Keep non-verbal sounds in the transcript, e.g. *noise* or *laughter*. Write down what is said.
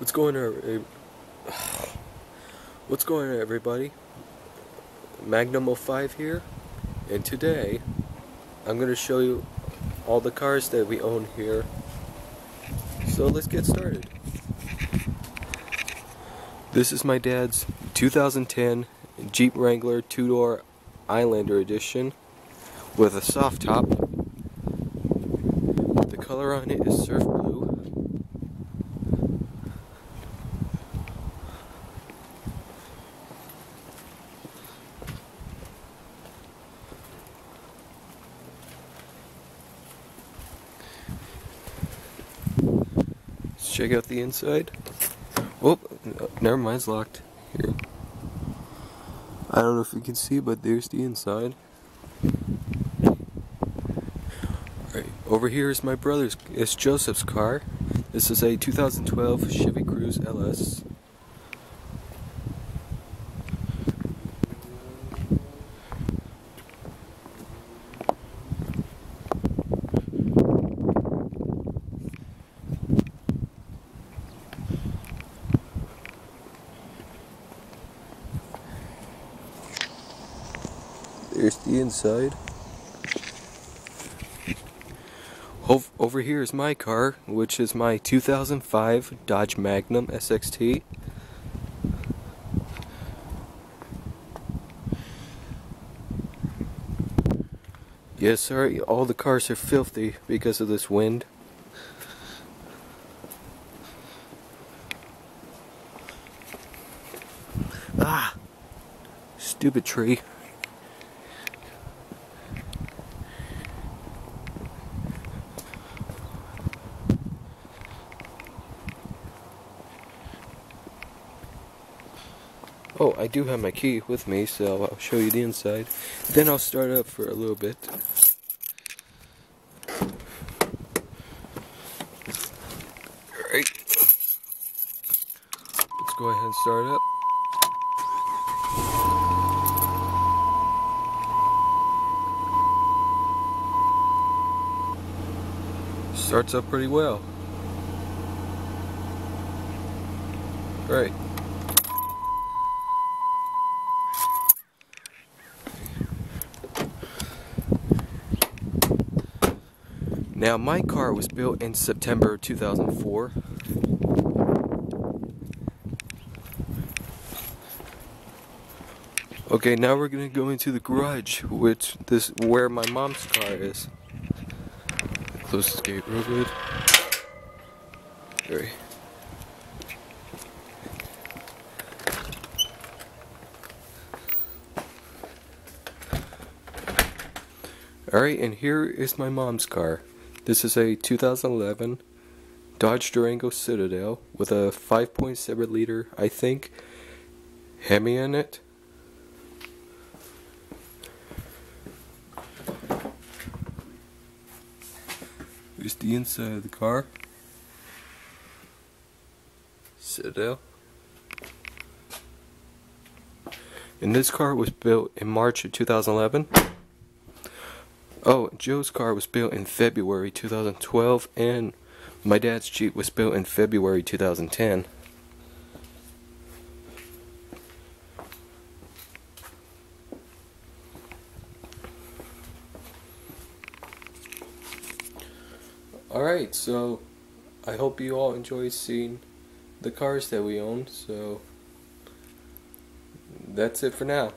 What's going on? *sighs* What's going on, everybody? Magnum 05 here, and today I'm going to show you all the cars that we own here. So let's get started. This is my dad's 2010 Jeep Wrangler two-door Islander edition with a soft top. The color on it is surf blue. Let's check out the inside. Oh, never mind, it's locked. Here. I don't know if you can see, but there's the inside. Alright, over here is my brother's, it's Joseph's car. This is a 2012 Chevy Cruze LS. There's the inside. Over here is my car, which is my 2005 Dodge Magnum SXT. Yes, sorry, all the cars are filthy because of this wind. Ah! Stupid tree. Oh, I do have my key with me, so I'll show you the inside. Then I'll start up for a little bit. Alright. Let's go ahead and start up. Starts up pretty well. Right. Now, my car was built in September 2004. Okay, now we're gonna go into the garage, which this where my mom's car is. Close this gate real good. Alright. Alright, and here is my mom's car. This is a 2011 Dodge Durango Citadel with a 5.7 liter, I think, Hemi in it. Here's the inside of the car. Citadel. And this car was built in March of 2011. Oh, Joe's car was built in February 2012, and my dad's Jeep was built in February 2010. Alright, so I hope you all enjoyed seeing the cars that we own, so that's it for now.